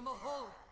them a hole.